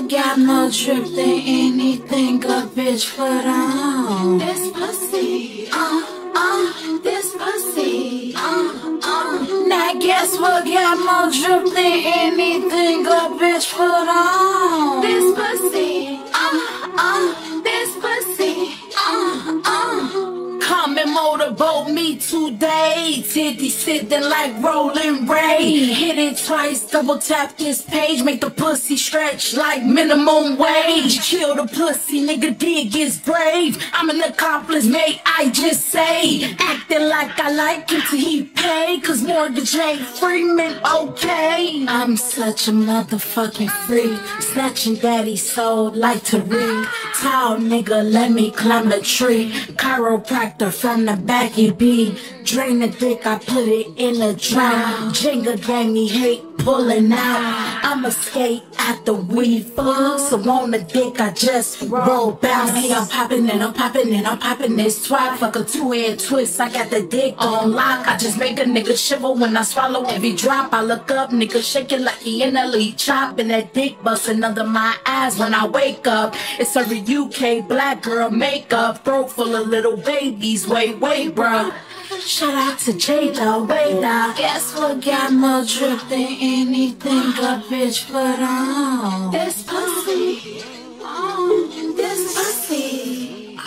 drip than anything a bitch put on. This pussy, uh, uh, this pussy, uh, uh. Now guess what got more drip than anything a bitch put on. This pussy, uh, uh, this pussy, uh, uh. Come and motorboat me today. Titty sitting like rolling Ray. Twice, double tap this page. Make the pussy stretch like minimum wage. Kill the pussy, nigga dig is brave. I'm an accomplice, may I just say. Acting like I like it till he pay. Cause mortgage ain't Freeman, okay. I'm such a motherfucking freak. Snatching daddy's soul like to read. Tall nigga, let me climb the tree. Chiropractor from the back, he be. Drain the dick, I put it in a drown. Jenga gave me hate pulling out. I'ma skate at the weed full. So on the dick, I just roll bounce. Hey, I'm popping and I'm popping and I'm popping this twat. Fuck a two head twist. I got the dick on lock. I just make a nigga shiver when I swallow every drop. I look up, nigga shaking like he in a lead chop. And that dick busting under my eyes when I wake up. It's a UK black girl makeup. Throat full of little babies. Wait, wait, bruh. Shout out to Jada, wait now. Guess what got more drip than anything a bitch put on? This pussy. Oh, this pussy.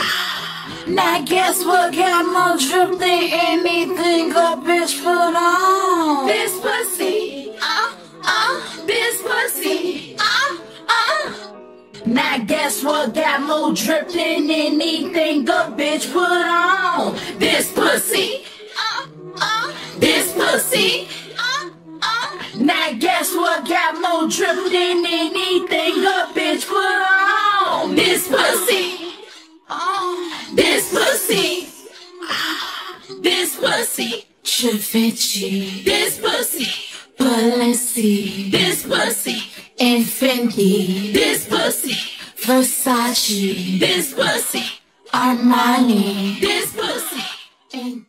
Now guess what got more drip than anything a bitch put on? This pussy. Uh, uh, this pussy. Uh, uh. Now guess what got more drip than anything a bitch put on? This pussy. Than anything a bitch put on? This pussy. This pussy. This pussy. Givenchy. This pussy. Balenci. This pussy. Infinity. This pussy. Versace. This pussy. Armani. This pussy. And